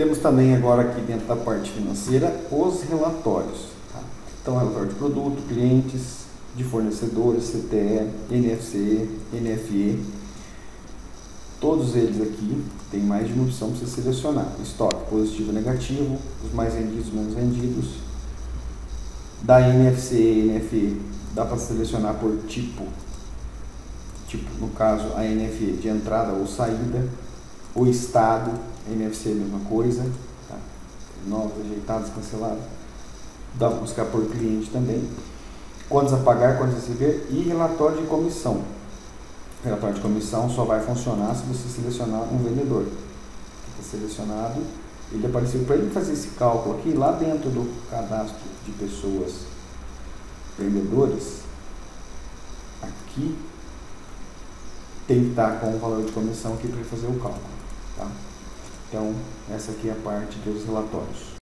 Temos também agora aqui dentro da parte financeira os relatórios. Tá? Então, relatório de produto, clientes, de fornecedores, CTE, NFC, NFE. Todos eles aqui tem mais de uma opção para você selecionar. Estoque positivo e negativo, os mais vendidos menos vendidos. Da NFC e NFE dá para selecionar por tipo. Tipo, no caso, a NFE de entrada ou saída. O estado, NFC é a mesma coisa. Tá? Novos, ajeitados, cancelados. Dá para buscar por cliente também. Quantos a pagar, quantos a receber e relatório de comissão. Relatório de comissão só vai funcionar se você selecionar um vendedor. Está selecionado, ele apareceu para ele fazer esse cálculo aqui lá dentro do cadastro de pessoas vendedores. Aqui tem que estar com o valor de comissão aqui para ele fazer o cálculo. Tá? Então, essa aqui é a parte dos relatórios.